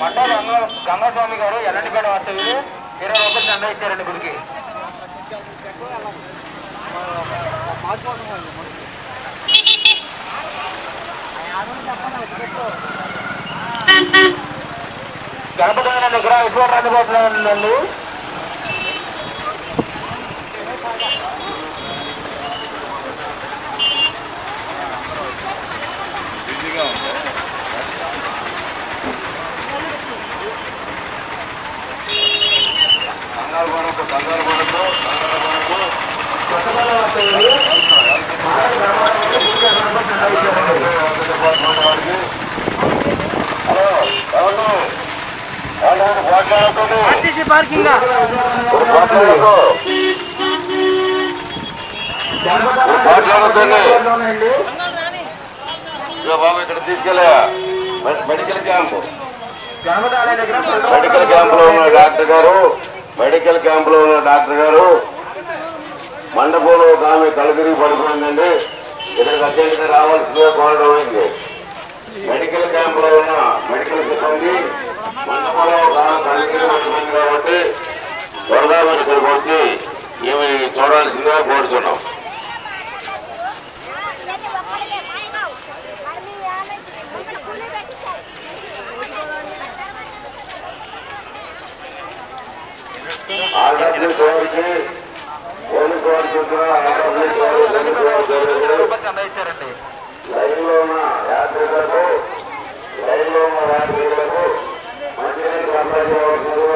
మండల గంగాస్వామి గారు ఎల్లంటిపేట వాస్తవ్యులు ఇరవై ఒకటి దండ ఇచ్చారండి గుడికి. గణపతి దగ్గర ఎక్కువ రాజభోజనం ఉందండి. ఆర్టీసీ పార్కింగ్ మాట్లాడుకో బాబు ఇక్కడ తీసుకెళ్ళా మెడికల్ క్యాంప్ మెడికల్ క్యాంప్లో ఉన్న డాక్టర్ గారు మెడికల్ క్యాంప్లో ఉన్న డాక్టర్ గారు మండపంలో ఒక ఆమె కళ్ళు తిరిగి ఇక్కడికి అర్జెంటుగా రావాల్సిందే కోరడం అయింది. మెడికల్ క్యాంప్లో ఉన్న మెడికల్ సిబ్బంది మండపంలో ఒక ఆమె కళ్ళు తిరిగి కాబట్టి త్వరగా మీరు ఇక్కడికి వచ్చి ఈమె చూడాల్సిందే కోరుతున్నాం. ఇచ్చారండి లైన్లో ఉన్న యాత్రికులకు లైన్లో ఉన్న యాత్రికులకు మంచినీరు సప్లై కోరుతున్నాం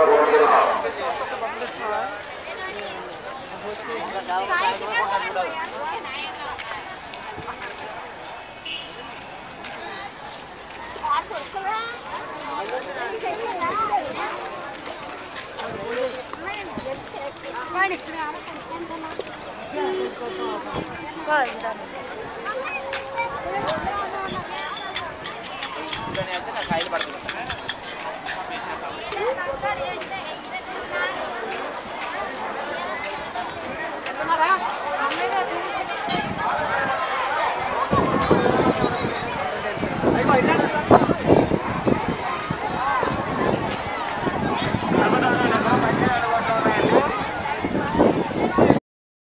快点！不好意思。